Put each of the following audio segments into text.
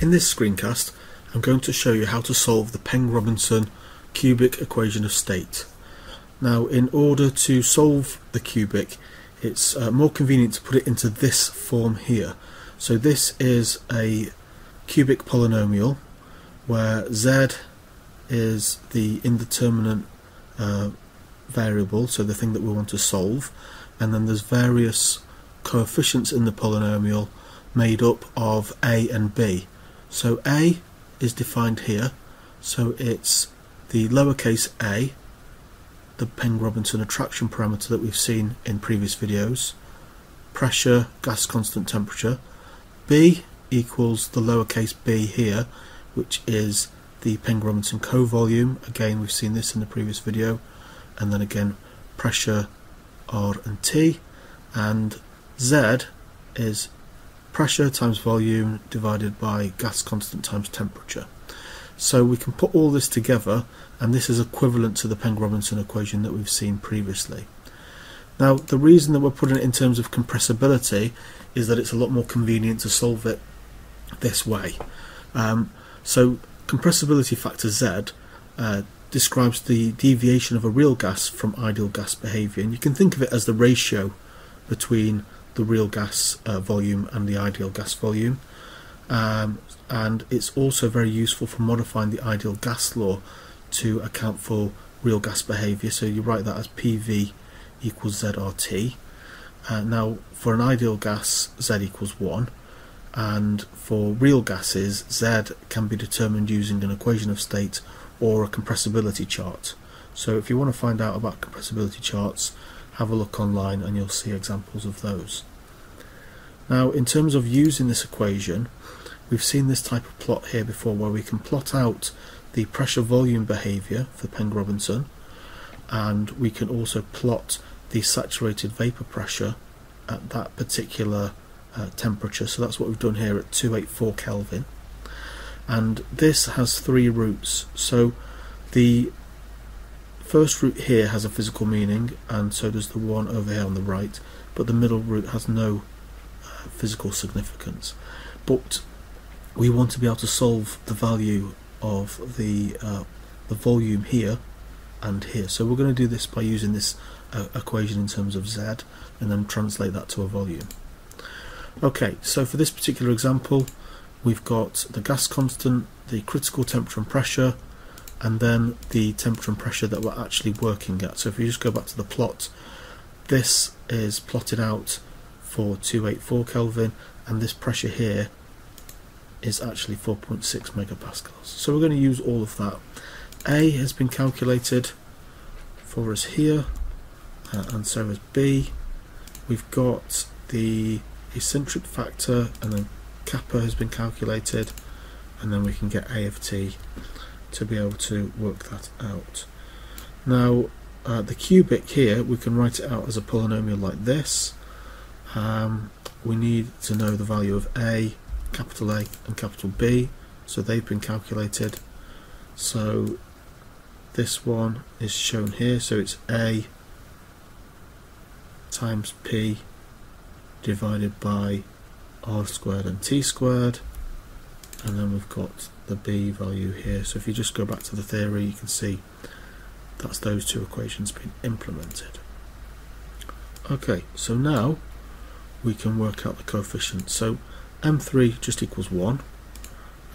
In this screencast, I'm going to show you how to solve the Peng-Robinson cubic equation of state. Now, in order to solve the cubic, it's uh, more convenient to put it into this form here. So this is a cubic polynomial where z is the indeterminate uh, variable, so the thing that we want to solve, and then there's various coefficients in the polynomial made up of a and b. So A is defined here, so it's the lowercase a, the Peng-Robinson attraction parameter that we've seen in previous videos, pressure, gas constant temperature, B equals the lowercase b here, which is the Peng-Robinson co-volume, again we've seen this in the previous video, and then again pressure R and T, and Z is pressure times volume divided by gas constant times temperature. So we can put all this together and this is equivalent to the Peng-Robinson equation that we've seen previously. Now the reason that we're putting it in terms of compressibility is that it's a lot more convenient to solve it this way. Um, so compressibility factor Z uh, describes the deviation of a real gas from ideal gas behaviour and you can think of it as the ratio between the real gas uh, volume and the ideal gas volume. Um, and it's also very useful for modifying the ideal gas law to account for real gas behaviour. So you write that as PV equals ZRT. Uh, now, for an ideal gas, Z equals 1, and for real gases, Z can be determined using an equation of state or a compressibility chart. So if you want to find out about compressibility charts, have a look online and you'll see examples of those. Now in terms of using this equation we've seen this type of plot here before where we can plot out the pressure volume behaviour for Peng-Robinson and we can also plot the saturated vapour pressure at that particular uh, temperature. So that's what we've done here at 284 Kelvin. And this has three roots. So the first root here has a physical meaning and so does the one over here on the right but the middle root has no uh, physical significance. But we want to be able to solve the value of the uh, the volume here and here. So we're going to do this by using this uh, equation in terms of z and then translate that to a volume. Okay so for this particular example we've got the gas constant the critical temperature and pressure and then the temperature and pressure that we're actually working at. So if you just go back to the plot, this is plotted out for 284 Kelvin and this pressure here is actually 4.6 megapascals. So we're going to use all of that. A has been calculated for us here uh, and so has B. We've got the acentric factor and then kappa has been calculated and then we can get A of T to be able to work that out. Now uh, the cubic here we can write it out as a polynomial like this. Um, we need to know the value of A, capital A and capital B so they've been calculated. So this one is shown here so it's A times P divided by R squared and T squared and then we've got the b value here. So if you just go back to the theory you can see that's those two equations being implemented. Okay so now we can work out the coefficients so m3 just equals 1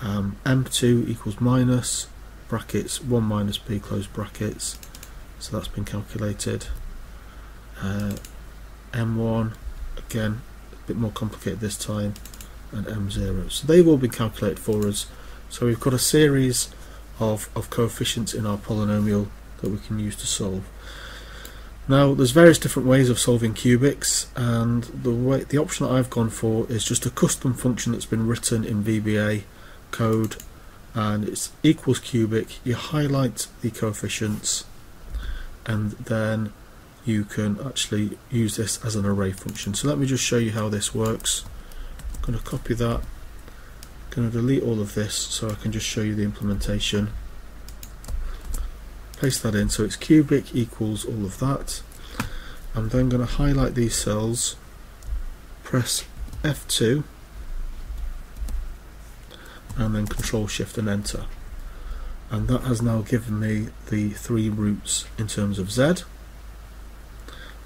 um, m2 equals minus brackets 1 minus b close brackets. So that's been calculated. Uh, m1 again a bit more complicated this time and m0 so they've all been calculated for us. So we've got a series of, of coefficients in our polynomial that we can use to solve. Now there's various different ways of solving cubics and the way the option that I've gone for is just a custom function that's been written in VBA code and it's equals cubic. You highlight the coefficients and then you can actually use this as an array function. So let me just show you how this works going to copy that. Going to delete all of this so I can just show you the implementation. Paste that in so it's cubic equals all of that. I'm then going to highlight these cells. Press F2 and then control shift and enter. And that has now given me the three roots in terms of Z.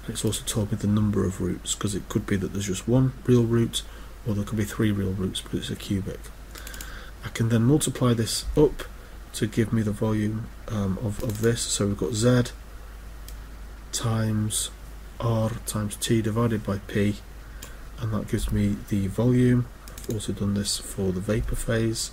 It's also told me the number of roots because it could be that there's just one real root or there could be three real roots but it's a cubic. I can then multiply this up to give me the volume um, of, of this. So we've got Z times R times T divided by P and that gives me the volume. I've also done this for the vapor phase.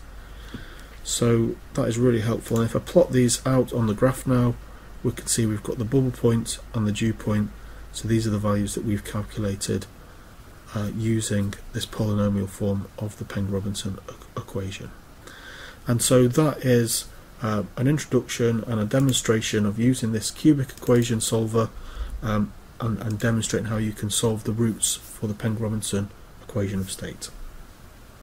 So that is really helpful. And if I plot these out on the graph now we can see we've got the bubble point and the dew point. So these are the values that we've calculated uh, using this polynomial form of the Peng-Robinson equation and so that is uh, an introduction and a demonstration of using this cubic equation solver um, and, and demonstrating how you can solve the roots for the Peng-Robinson equation of state.